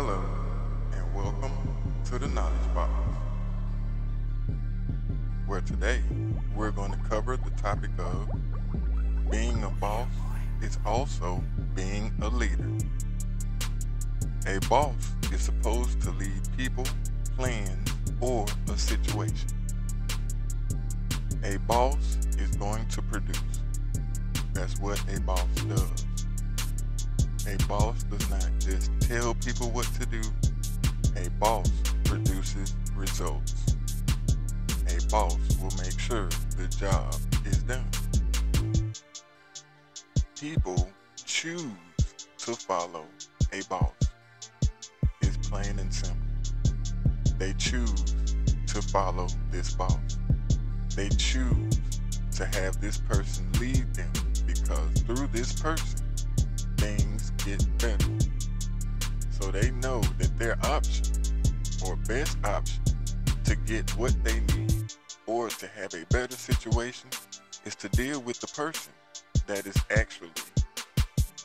Hello, and welcome to the Knowledge Box, where today we're going to cover the topic of being a boss is also being a leader. A boss is supposed to lead people, plans, or a situation. A boss is going to produce. That's what a boss does. A boss does just tell people what to do. A boss produces results. A boss will make sure the job is done. People choose to follow a boss. It's plain and simple. They choose to follow this boss. They choose to have this person lead them because through this person, things get better. So they know that their option or best option to get what they need or to have a better situation is to deal with the person that is actually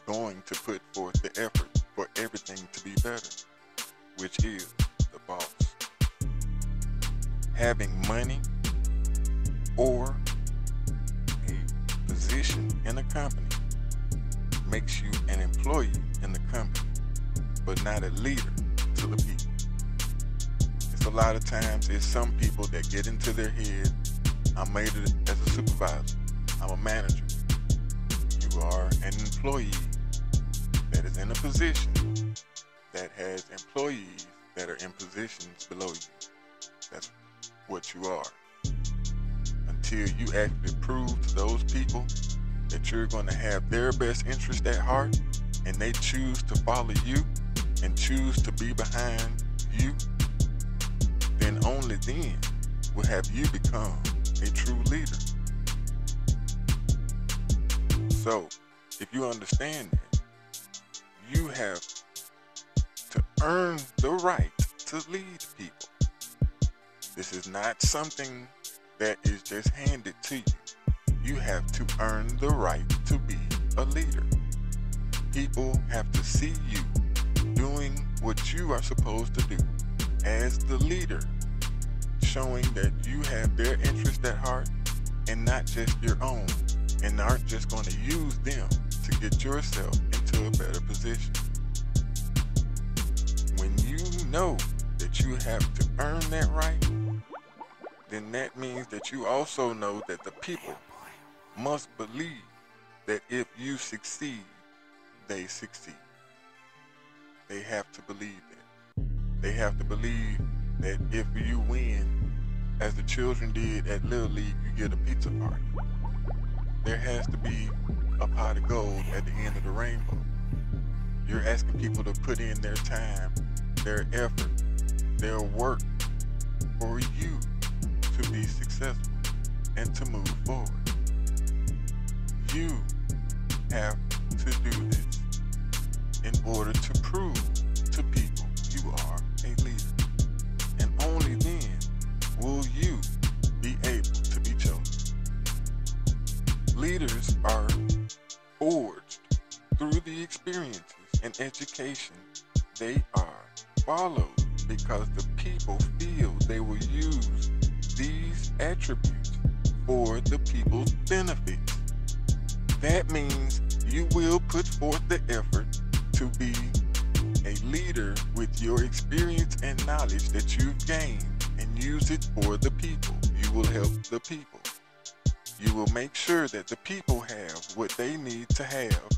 going to put forth the effort for everything to be better, which is the boss. Having money or a position in a company makes you an employee in the company, but not a leader to the people. It's a lot of times it's some people that get into their head, I made it as a supervisor, I'm a manager. You are an employee that is in a position that has employees that are in positions below you. That's what you are until you actually prove to those people that you're going to have their best interest at heart and they choose to follow you and choose to be behind you, then only then will have you become a true leader. So, if you understand that, you have to earn the right to lead people. This is not something that is just handed to you. You have to earn the right to be a leader. People have to see you doing what you are supposed to do as the leader, showing that you have their interest at heart and not just your own, and aren't just going to use them to get yourself into a better position. When you know that you have to earn that right, then that means that you also know that the people must believe that if you succeed, they succeed. They have to believe that. They have to believe that if you win, as the children did at Little League, you get a pizza party. There has to be a pot of gold at the end of the rainbow. You're asking people to put in their time, their effort, their work for you to be successful and to move forward. You have to do order to prove to people you are a leader. And only then will you be able to be chosen. Leaders are forged through the experiences and education they are followed because the people feel they will use these attributes for the people's benefit. That means you will put forth the effort to be a leader with your experience and knowledge that you've gained and use it for the people. You will help the people. You will make sure that the people have what they need to have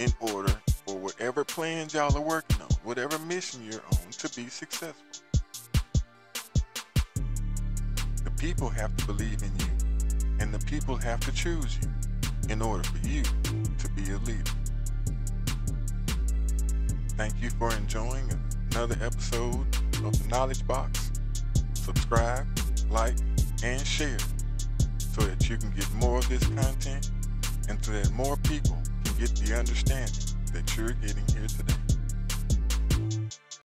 in order for whatever plans y'all are working on, whatever mission you're on to be successful. The people have to believe in you, and the people have to choose you in order for you to be a leader. Thank you for enjoying another episode of the Knowledge Box. Subscribe, like, and share so that you can get more of this content and so that more people can get the understanding that you're getting here today.